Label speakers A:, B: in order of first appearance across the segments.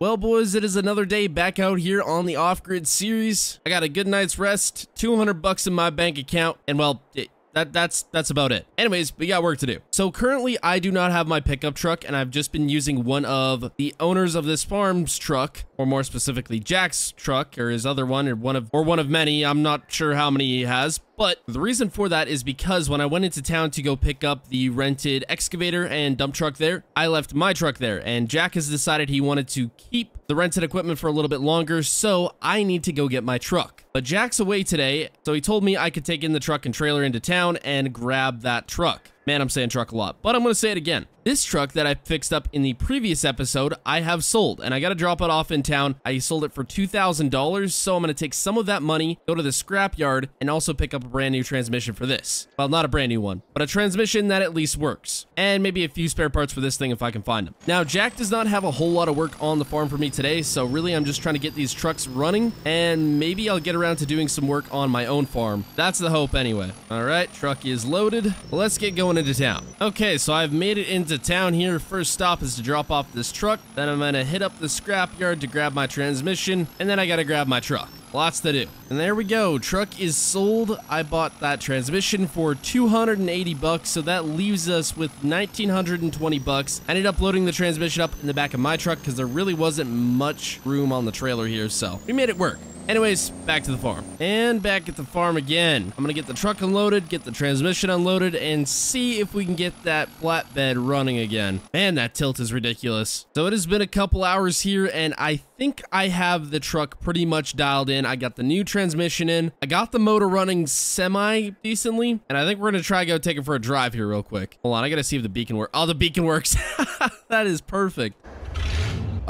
A: Well, boys, it is another day back out here on the off-grid series. I got a good night's rest, 200 bucks in my bank account, and well, it, that that's that's about it. Anyways, we got work to do. So currently I do not have my pickup truck and I've just been using one of the owners of this farm's truck, or more specifically Jack's truck or his other one or one of or one of many. I'm not sure how many he has, but the reason for that is because when I went into town to go pick up the rented excavator and dump truck there, I left my truck there and Jack has decided he wanted to keep the rented equipment for a little bit longer, so I need to go get my truck. But Jack's away today, so he told me I could take in the truck and trailer into town and grab that truck. Man, I'm saying truck a lot, but I'm going to say it again. This truck that I fixed up in the previous episode, I have sold, and I got to drop it off in town. I sold it for $2,000, so I'm going to take some of that money, go to the scrapyard, and also pick up a brand new transmission for this. Well, not a brand new one, but a transmission that at least works. And maybe a few spare parts for this thing if I can find them. Now, Jack does not have a whole lot of work on the farm for me today, so really I'm just trying to get these trucks running, and maybe I'll get around to doing some work on my own farm. That's the hope anyway. All right, truck is loaded. Let's get going into town. Okay, so I've made it into town here. First stop is to drop off this truck. Then I'm gonna hit up the scrapyard to grab my transmission, and then I gotta grab my truck. Lots to do. And there we go. Truck is sold. I bought that transmission for 280 bucks, so that leaves us with 1920 bucks. I ended up loading the transmission up in the back of my truck because there really wasn't much room on the trailer here, so we made it work. Anyways, back to the farm. And back at the farm again. I'm gonna get the truck unloaded, get the transmission unloaded, and see if we can get that flatbed running again. Man, that tilt is ridiculous. So it has been a couple hours here, and I think I have the truck pretty much dialed in. I got the new transmission in. I got the motor running semi-decently, and I think we're gonna try to go take it for a drive here real quick. Hold on, I gotta see if the beacon works. Oh, the beacon works. that is perfect.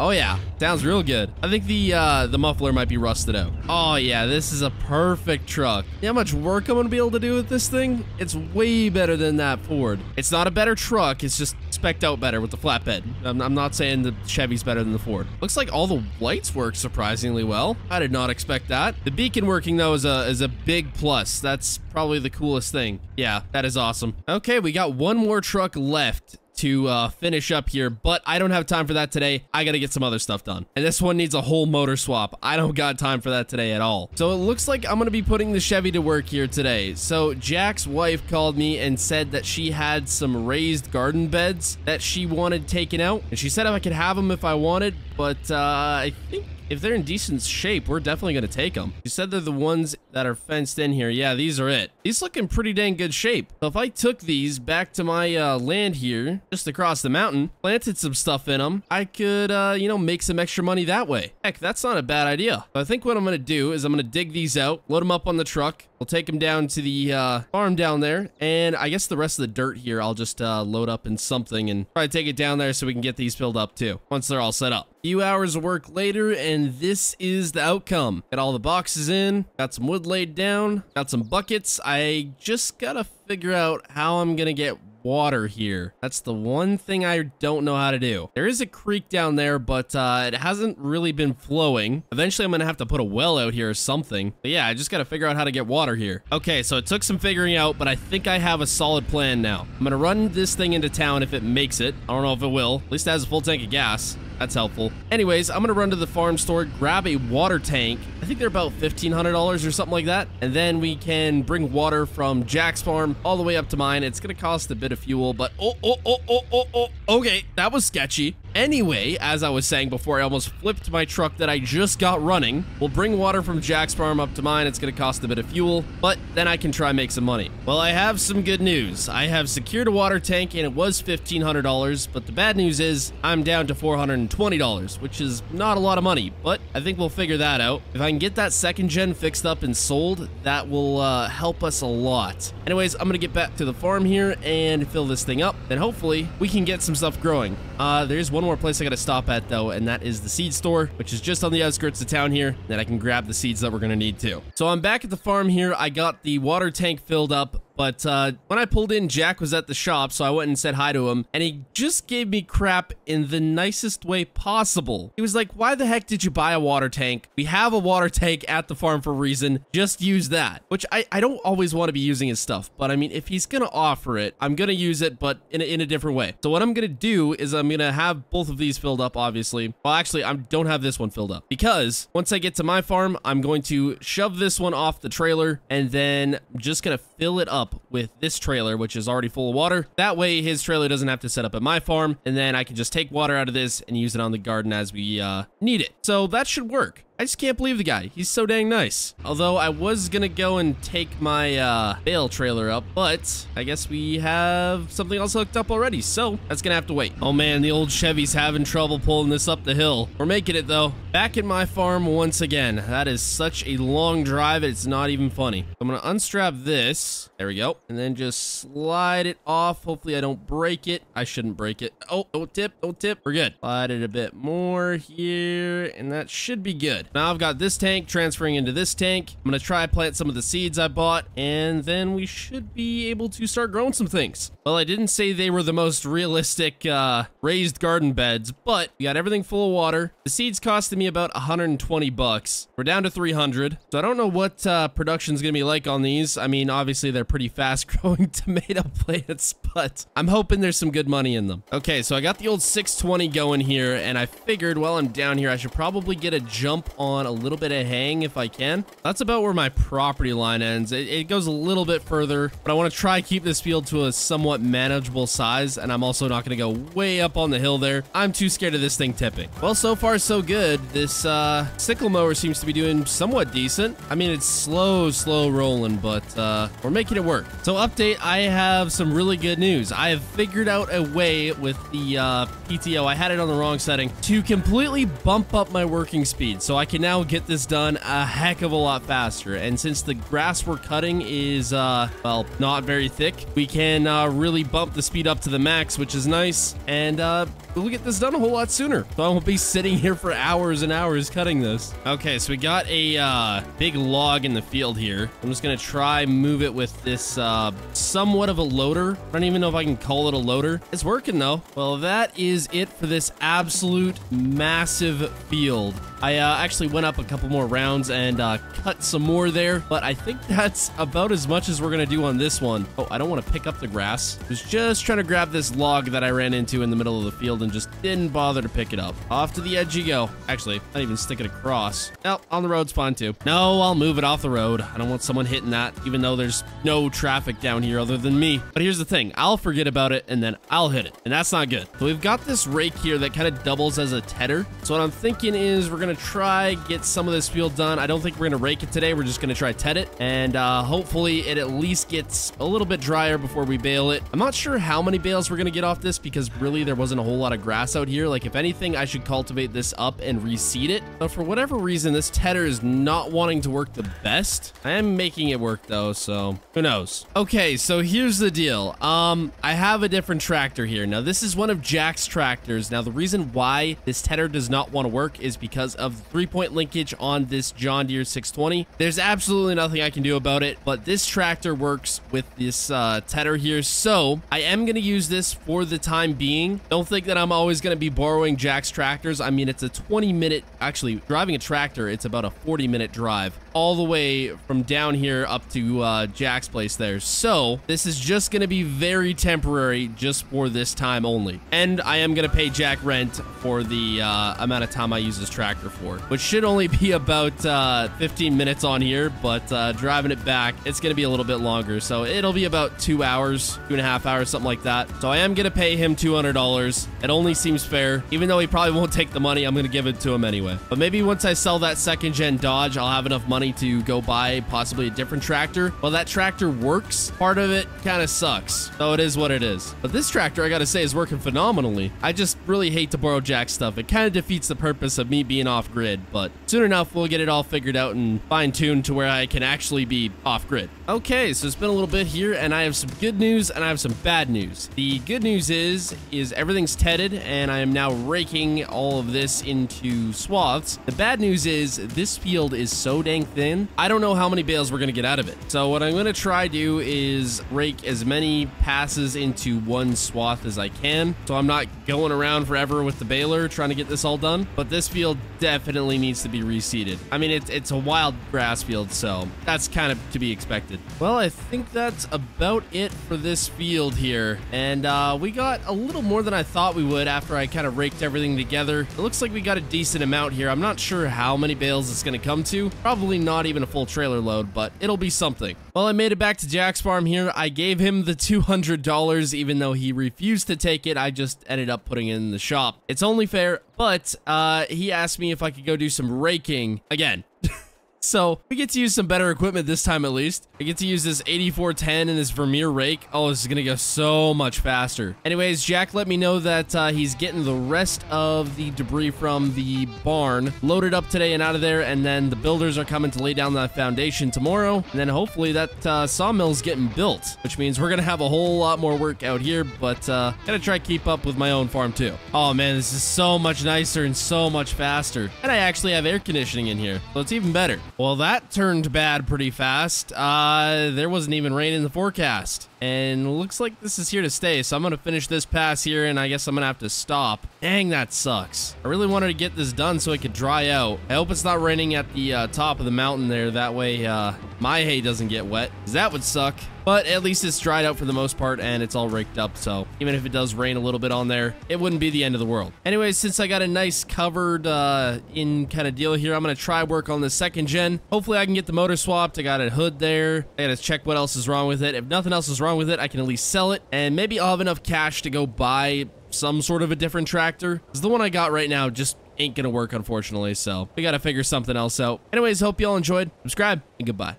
A: Oh yeah, sounds real good. I think the uh, the muffler might be rusted out. Oh yeah, this is a perfect truck. You know how much work I'm gonna be able to do with this thing? It's way better than that Ford. It's not a better truck, it's just specked out better with the flatbed. I'm, I'm not saying the Chevy's better than the Ford. Looks like all the lights work surprisingly well. I did not expect that. The beacon working though is a, is a big plus. That's probably the coolest thing. Yeah, that is awesome. Okay, we got one more truck left to uh, finish up here, but I don't have time for that today. I gotta get some other stuff done. And this one needs a whole motor swap. I don't got time for that today at all. So it looks like I'm gonna be putting the Chevy to work here today. So Jack's wife called me and said that she had some raised garden beds that she wanted taken out. And she said if I could have them if I wanted, but uh, I think if they're in decent shape, we're definitely going to take them. You said they're the ones that are fenced in here. Yeah, these are it. These look in pretty dang good shape. So if I took these back to my uh, land here, just across the mountain, planted some stuff in them, I could, uh, you know, make some extra money that way. Heck, that's not a bad idea. I think what I'm going to do is I'm going to dig these out, load them up on the truck. We'll take them down to the uh, farm down there. And I guess the rest of the dirt here, I'll just uh, load up in something and probably take it down there so we can get these filled up too, once they're all set up A few hours of work later, and this is the outcome. Got all the boxes in, got some wood laid down, got some buckets. I just gotta figure out how I'm gonna get water here. That's the one thing I don't know how to do. There is a creek down there, but uh, it hasn't really been flowing. Eventually, I'm going to have to put a well out here or something. But yeah, I just got to figure out how to get water here. Okay, so it took some figuring out, but I think I have a solid plan now. I'm going to run this thing into town if it makes it. I don't know if it will. At least it has a full tank of gas. That's helpful. Anyways, I'm going to run to the farm store, grab a water tank. I think they're about $1,500 or something like that. And then we can bring water from Jack's farm all the way up to mine. It's going to cost a bit of fuel, but oh, oh, oh, oh, oh, oh. Okay, that was sketchy. Anyway, as I was saying before, I almost flipped my truck that I just got running. We'll bring water from Jack's farm up to mine. It's going to cost a bit of fuel, but then I can try make some money. Well, I have some good news. I have secured a water tank and it was $1,500, but the bad news is I'm down to $420, which is not a lot of money, but I think we'll figure that out. If I can get that second gen fixed up and sold, that will uh, help us a lot. Anyways, I'm going to get back to the farm here and fill this thing up. Then hopefully we can get some stuff growing. Uh, there's one more place I gotta stop at though, and that is the seed store, which is just on the outskirts of town here, that I can grab the seeds that we're gonna need too. So I'm back at the farm here. I got the water tank filled up, But uh, when I pulled in, Jack was at the shop, so I went and said hi to him, and he just gave me crap in the nicest way possible. He was like, why the heck did you buy a water tank? We have a water tank at the farm for a reason. Just use that. Which I, I don't always want to be using his stuff, but I mean, if he's going to offer it, I'm going to use it, but in a, in a different way. So what I'm going to do is I'm going to have both of these filled up, obviously. Well, actually, I don't have this one filled up because once I get to my farm, I'm going to shove this one off the trailer and then I'm just going to fill it up with this trailer, which is already full of water. That way his trailer doesn't have to set up at my farm and then I can just take water out of this and use it on the garden as we uh, need it. So that should work. I just can't believe the guy. He's so dang nice. Although I was gonna go and take my uh, bale trailer up, but I guess we have something else hooked up already, so that's gonna have to wait. Oh man, the old Chevy's having trouble pulling this up the hill. We're making it though. Back in my farm once again. That is such a long drive, it's not even funny. I'm gonna unstrap this. There we go. And then just slide it off. Hopefully I don't break it. I shouldn't break it. Oh, don't tip, don't tip. We're good. Slide it a bit more here, and that should be good. Now I've got this tank transferring into this tank. I'm going to try plant some of the seeds I bought, and then we should be able to start growing some things. Well, I didn't say they were the most realistic uh, raised garden beds, but we got everything full of water. The seeds costed me about 120 bucks. We're down to 300, so I don't know what uh, production's going to be like on these. I mean, obviously they're pretty fast-growing tomato plants, but I'm hoping there's some good money in them. Okay, so I got the old 620 going here, and I figured while I'm down here, I should probably get a jump on a little bit of hang if I can. That's about where my property line ends. It, it goes a little bit further, but I want to try keep this field to a somewhat manageable size, and I'm also not going to go way up on the hill there. I'm too scared of this thing tipping. Well, so far so good. This uh, sickle mower seems to be doing somewhat decent. I mean, it's slow, slow rolling, but uh, we're making it work. So update, I have some really good news. I have figured out a way with the uh, PTO, I had it on the wrong setting, to completely bump up my working speed. So I can now get this done a heck of a lot faster. And since the grass we're cutting is, uh, well, not very thick, we can uh, really bump the speed up to the max, which is nice. And uh, we'll get this done a whole lot sooner. So I won't be sitting here for hours and hours cutting this. Okay, so we got a uh, big log in the field here. I'm just going to try move it with this uh, somewhat of a loader. I don't even know if I can call it a loader. It's working though. Well, that is it for this absolute massive field. I uh, actually went up a couple more rounds and uh, cut some more there, but I think that's about as much as we're going to do on this one. Oh, I don't want to pick up the grass. I was just trying to grab this log that I ran into in the middle of the field and just didn't bother to pick it up. Off to the edge you go. Actually, not even stick it across. No, on the road's fine too. No, I'll move it off the road. I don't want someone hitting that, even though there's no traffic down here other than me. But here's the thing. I'll forget about it and then I'll hit it. And that's not good. So we've got this rake here that kind of doubles as a tedder. So what I'm thinking is we're going to try get some of this field done. I don't think we're going to rake it today. We're just going to try ted it. And uh, hopefully it at least gets a little bit drier before we bale it. I'm not sure how many bales we're going to get off this because really there wasn't a whole lot of grass out here. Like if anything, I should cultivate this up and reseed it. But for whatever reason, this tedder is not wanting to work the best. I am making it work though, so who knows? Okay, so here's the deal. Um, I have a different tractor here. Now this is one of Jack's tractors. Now the reason why this tedder does not want to work is because of three-point linkage on this John Deere 620. There's absolutely nothing I can do about it, but this tractor works with this uh, tedder here, so I am going to use this for the time being. Don't think that I'm always going to be borrowing Jack's tractors. I mean, it's a 20 minute, actually driving a tractor, it's about a 40 minute drive all the way from down here up to uh, Jack's place there. So this is just going to be very temporary just for this time only. And I am going to pay Jack rent for the uh, amount of time I use this tractor for, which should only be about uh, 15 minutes on here, but uh, driving it back, it's going to be a little bit longer. So it'll be about two hours, two and a half hours, something like that. So I am going to pay him $200. It only seems fair. Even though he probably won't take the money, I'm going to give it to him anyway. But maybe once I sell that second gen Dodge, I'll have enough money to go buy possibly a different tractor. Well, that tractor works. Part of it kind of sucks. So it is what it is. But this tractor, I got to say, is working phenomenally. I just really hate to borrow Jack stuff. It kind of defeats the purpose of me being off grid, but soon enough, we'll get it all figured out and fine tuned to where I can actually be off grid. Okay, so it's been a little bit here and I have some good news and I have some bad news. The good news is, is everything's tedded and I am now raking all of this into swaths. The bad news is this field is so dang length in, I don't know how many bales we're going to get out of it. So what I'm going to try do is rake as many passes into one swath as I can. So I'm not going around forever with the baler trying to get this all done. But this field definitely needs to be reseeded. I mean, it's, it's a wild grass field, so that's kind of to be expected. Well, I think that's about it for this field here. And uh, we got a little more than I thought we would after I kind of raked everything together. It looks like we got a decent amount here. I'm not sure how many bales it's going to come to. Probably not even a full trailer load, but it'll be something. Well, I made it back to Jack's farm here. I gave him the $200 even though he refused to take it. I just ended up putting it in the shop. It's only fair, but uh, he asked me if I could go do some raking. Again, So we get to use some better equipment this time at least. I get to use this 8410 and this Vermeer rake. Oh, this is gonna go so much faster. Anyways, Jack let me know that uh, he's getting the rest of the debris from the barn loaded up today and out of there, and then the builders are coming to lay down that foundation tomorrow, and then hopefully that uh, sawmill's getting built, which means we're gonna have a whole lot more work out here, but uh, gotta try to keep up with my own farm too. Oh man, this is so much nicer and so much faster. And I actually have air conditioning in here, so it's even better. Well, that turned bad pretty fast. Uh, there wasn't even rain in the forecast. And looks like this is here to stay, so I'm going to finish this pass here, and I guess I'm going to have to stop. Dang, that sucks. I really wanted to get this done so it could dry out. I hope it's not raining at the uh, top of the mountain there. That way, uh, my hay doesn't get wet, that would suck. But at least it's dried out for the most part, and it's all raked up, so even if it does rain a little bit on there, it wouldn't be the end of the world. Anyways, since I got a nice covered uh, in kind of deal here, I'm going to try work on the second gen. Hopefully, I can get the motor swapped. I got a hood there. I got to check what else is wrong with it. If nothing else is wrong wrong with it, I can at least sell it, and maybe I'll have enough cash to go buy some sort of a different tractor. Because the one I got right now just ain't gonna work, unfortunately, so we gotta figure something else out. Anyways, hope y'all enjoyed. Subscribe, and goodbye.